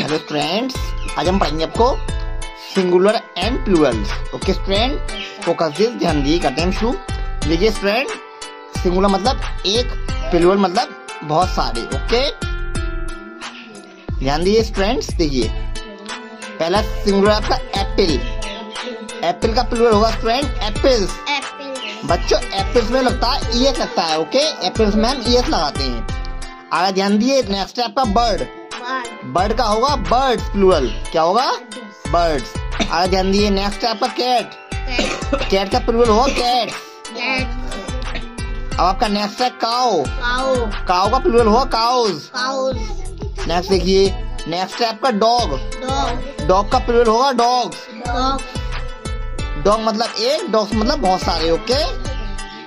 Hello students आज हम पढ़ेंगे आपको singular and plurals okay student focus this ध्यान दिए, करते हैं शुरू. देखिए स्टूडेंट सिंगुलर मतलब एक प्लूरल मतलब बहुत सारे. ओके ध्यान दिए स्टूडेंट्स देखिए. पहला सिंगुलर आपका एप्पल। एप्पल का प्लूरल होगा स्टूडेंट एप्पल्स बच्चों एप्पल्स में लगता है ईएस लगता है ओके एप्पल्स में हम ईएस लगाते हैं। आगे ध्यान दिए नेक्स्ट है आपका बर्ड बर्ड का होगा बर्ड्स प्लूरल क्या होगा? बर्ड्स आगे ध्यान दिए नेक्स्ट है आपका कैट कैट का प्लूरल होगा कैट अब आपका नेक्स्ट है काओ काओ का प्लूरल होगा काउज नेक्स्ट देखिए। नेक्स्ट है आपका डॉग डॉग का प्लूरल होगा डॉग डॉग मतलब एक डॉग्स मतलब बहुत सारे ओके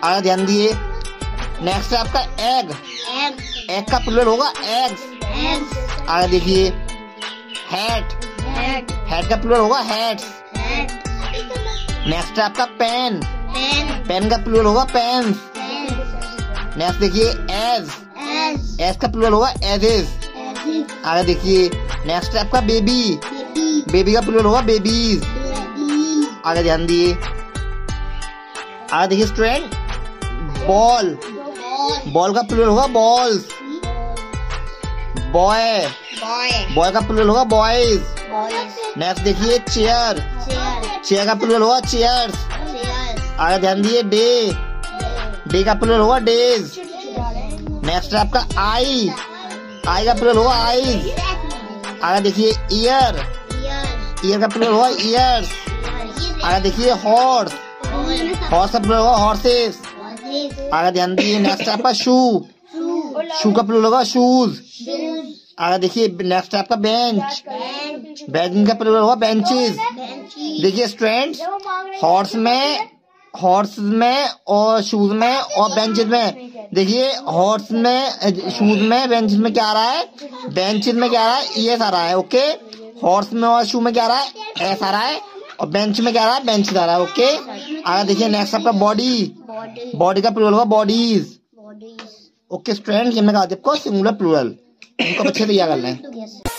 आगे ध्यान दिए। नेक्स्ट है आपका एग एग का प्लूरल होगा एग्स आगे देखिए। हैट हैट का प्लूरल होगा हैट्स नेक्स्ट है आपका पेन पेन का प्लूरल होगा पेन्स नेक्स्ट देखिए एज एज का प्लूरल होगा एजेस आगे देखिए नेक्स्ट है आपका बेबी बेबी का प्लूरल होगा बेबीज आगे ध्यान दिए। आगे देखिए स्टूडेंट बॉल बॉल का प्लूरल होगा बॉल्स बॉय बॉय का प्लूरल होगा बॉयज़ नेक्स्ट देखिए चेयर चेयर का प्लूरल होगा चेयर्स आगे ध्यान दिए डे डे का प्लूरल होगा डेज़ नेक्स्ट आपका आई आई का प्लूरल होगा आईज आगे देखिए ईयर ईयर का प्लूरल होगा ईयर्स आगे देखिए हॉर्स हॉर्स का प्लूरल होगा हॉर्सेस आगे ध्यान दिए नेक्स्ट आपका शू शू का प्लूरल होगा शूज़ आगे देखिए नेक्स्ट आपका बेंच बेंच का प्लूरल होगा बेंचेस देखिए स्टूडेंट्स हॉर्स में हॉर्स में और शूज़ में और बेंचेस में। देखिए हॉर्स में शूज़ में बेंचेस में क्या आ रहा है? बेंचेस में क्या आ रहा है? ये आ रहा है ओके हॉर्स में और शू में क्या आ रहा है? एस आ रहा है। और बेंच में क्या आ रहा है? बेंच आ रहा है ओके आगे देखिए नेक्स्ट आपका बॉडी बॉडी का प्लूरल होगा बॉडीज ओके स्टूडेंट ये मैं कहा आपको सिंगुलर प्लूरल इनको अच्छे से याद करना है